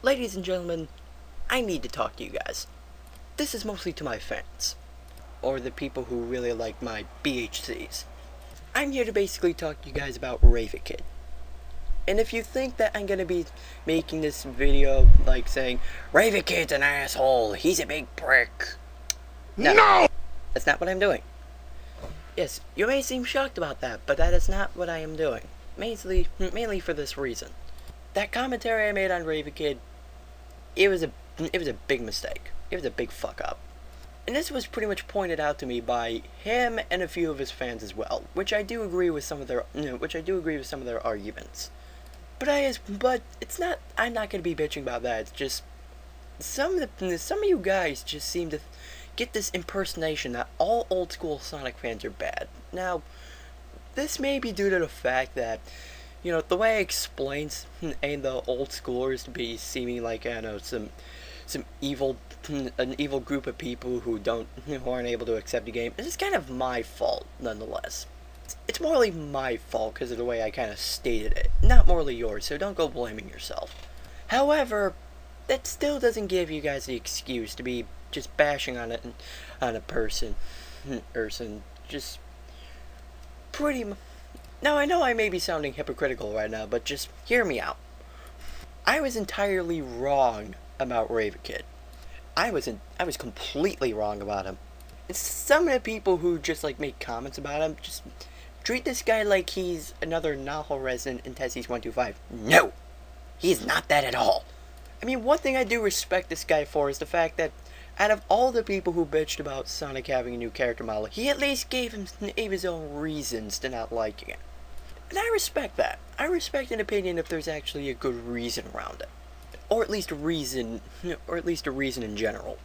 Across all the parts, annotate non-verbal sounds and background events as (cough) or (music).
Ladies and gentlemen, I need to talk to you guys. This is mostly to my fans, or the people who really like my BHCs. I'm here to basically talk to you guys about Raven Kid. And if you think that I'm gonna be making this video like saying, Raven Kid's an asshole, he's a big prick. No! No! That's not what I'm doing. Yes, you may seem shocked about that, but that is not what I am doing. Mainly, mainly for this reason. That commentary I made on Raven Kid, it was a, it was a big mistake. It was a big fuck up. And this was pretty much pointed out to me by him and a few of his fans as well, which I do agree with some of their, you know, which I do agree with some of their arguments. But I, is but it's not. I'm not gonna be bitching about that. It's just some of the, some of you guys just seem to get this impersonation that all old school Sonic fans are bad. Now, this may be due to the fact that, you know, the way I explains (laughs) and the old schoolers to be seeming like I know some some evil (clears throat) an evil group of people who don't (laughs) who aren't able to accept the game. It's kind of my fault nonetheless. It's morally my fault because of the way I kind of stated it, not morally yours. So don't go blaming yourself. However, that still doesn't give you guys the excuse to be just bashing on it on a person (clears throat) person just pretty now i know i may be sounding hypocritical right now but just hear me out. I was entirely wrong about raven kid. I was in, i was completely wrong about him. And some of the people who just like make comments about him just treat this guy like he's another Naho resident in Tessie's 125 no! He's not that at all. I mean, one thing I do respect this guy for is the fact that out of all the people who bitched about Sonic having a new character model, he at least gave him gave his own reasons to not liking it. And I respect that. I respect an opinion if there's actually a good reason around it. Or at least a reason, or at least a reason in general.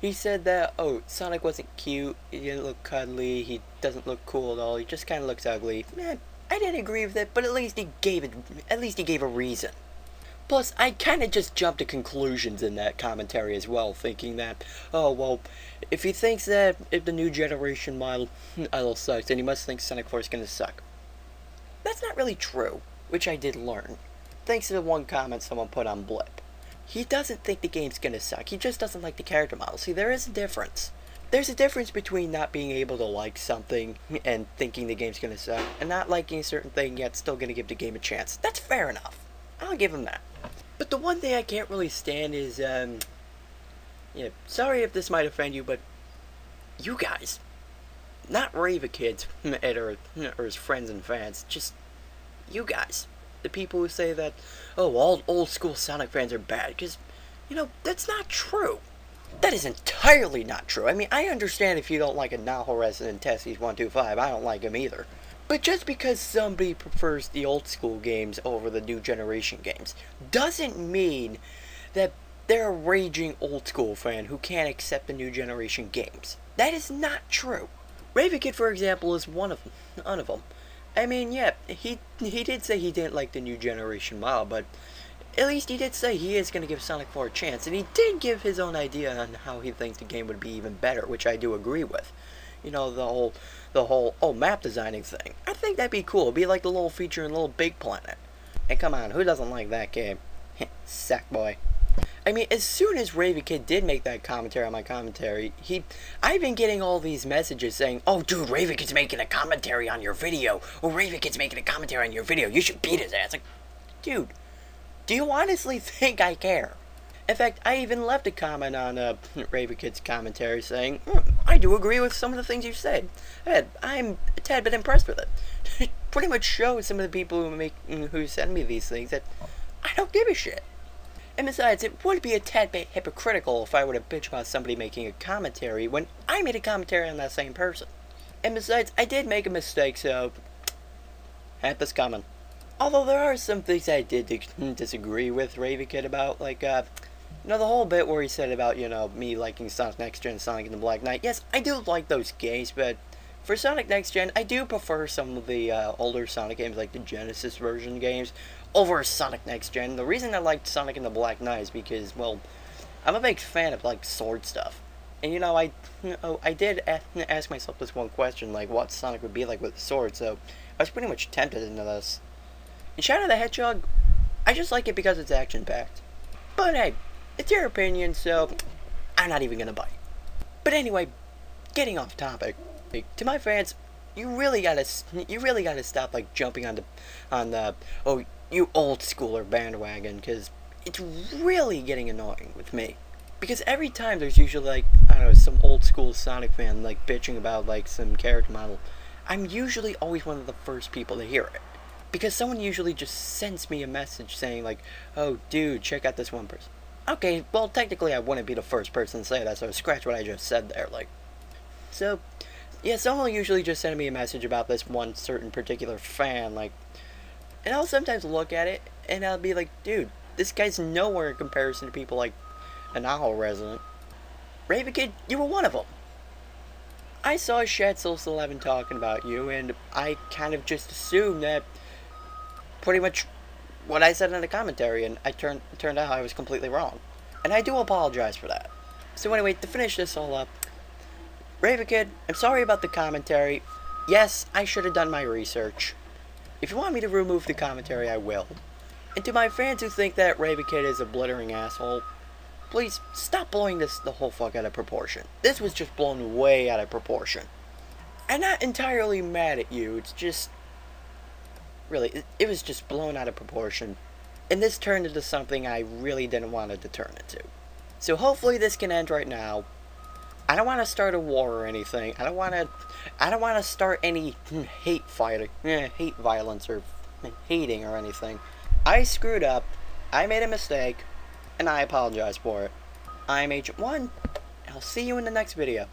He said that, oh, Sonic wasn't cute, he didn't look cuddly, he doesn't look cool at all, he just kind of looks ugly. Man, I didn't agree with it, but at least he gave it, at least he gave a reason. Plus, I kind of just jumped to conclusions in that commentary as well, thinking that, oh, well, if he thinks that if the new generation model idol sucks, then he must think Sonic 4 is going to suck. That's not really true, which I did learn, thanks to the one comment someone put on Blip. He doesn't think the game's to suck, he just doesn't like the character model. See, there is a difference. There's a difference between not being able to like something and thinking the game's to suck, and not liking a certain thing yet still to give the game a chance. That's fair enough. I'll give him that. But the one thing I can't really stand is, um, yeah, sorry if this might offend you, but you guys, not Raven Kids (laughs) or, or his friends and fans, just you guys, the people who say that, oh, all old school Sonic fans are bad, because, you know, that's not true. That is entirely not true. I mean, I understand if you don't like a Naho resident Tessie's 125, I don't like him either. But just because somebody prefers the old school games over the new generation games doesn't mean that they're a raging old school fan who can't accept the new generation games. That is not true. Raven Kid, for example, is one of them. One of them. I mean, yeah, he he did say he didn't like the new generation model, but at least he did say he is going to give Sonic 4 a chance, and he did give his own idea on how he thinks the game would be even better, which I do agree with you know, the whole, the whole, oh, map designing thing. I think that'd be cool. It'd be like the little feature in Little Big Planet. And come on, who doesn't like that game? (laughs) Sack boy. I mean, as soon as Raven Kid did make that commentary on my commentary, he, I've been getting all these messages saying, "Oh, dude, Raven Kid's making a commentary on your video. Oh, Raven Kid's making a commentary on your video. You should beat his ass." Like, dude, do you honestly (laughs) think I care? In fact, I even left a comment on uh, (laughs) Raven Kid's commentary saying, mm, I do agree with some of the things you said. I'm a tad bit impressed with it. it (laughs) pretty much shows some of the people who make who send me these things that I don't give a shit. And besides, it would be a tad bit hypocritical if I were to bitch about somebody making a commentary when I made a commentary on that same person. And besides, I did make a mistake, so this coming. Although there are some things I did (laughs) disagree with Raven Kid about, like, uh, you know, the whole bit where he said about, you know, me liking Sonic Next Gen, Sonic and the Black Knight. Yes, I do like those games, but for Sonic Next Gen, I do prefer some of the uh, older Sonic games, like the Genesis version games, over Sonic Next Gen. The reason I liked Sonic and the Black Knight is because, well, I'm a big fan of, like, sword stuff. And, you know, I, you know, I did ask myself this one question, like, what Sonic would be like with a sword, so I was pretty much tempted into this. And Shadow the Hedgehog, I just like it because it's action-packed. But hey, it's your opinion, so I'm not even gonna bite. But anyway, getting off topic, to my fans, you really gotta you really gotta stop like jumping on the on the oh you old schooler bandwagon because it's really getting annoying with me. Because every time there's usually like I don't know some old school Sonic fan like bitching about like some character model, I'm usually always one of the first people to hear it. Because someone usually just sends me a message saying like, "Oh, dude, check out this one person." Okay, well technically I wouldn't be the first person to say that, so scratch what I just said there. Like, so yeah, someone usually just send me a message about this one certain particular fan, like, and I'll sometimes look at it and I'll be like, dude, this guy's nowhere in comparison to people like an owl resident. Raven Kid, you were one of them. I saw Shadsouls 11 talking about you, and I kind of just assumed that pretty much what I said in the commentary, and I turned turned out I was completely wrong. And I do apologize for that. So anyway, to finish this all up, Raven Kid, I'm sorry about the commentary. Yes, I should have done my research. If you want me to remove the commentary, I will. And to my fans who think that Raven Kid is a blithering asshole, please stop blowing this the whole fuck out of proportion. This was just blown way out of proportion. I'm not entirely mad at you, it's just... Really, it, it was just blown out of proportion. And this turned into something I really didn't want it to turn into. So hopefully this can end right now. I don't want to start a war or anything. I don't want to. I don't want to start any hate fighting, eh, hate violence, or hating or anything. I screwed up. I made a mistake, and I apologize for it. I'm Agent One. I'll see you in the next video.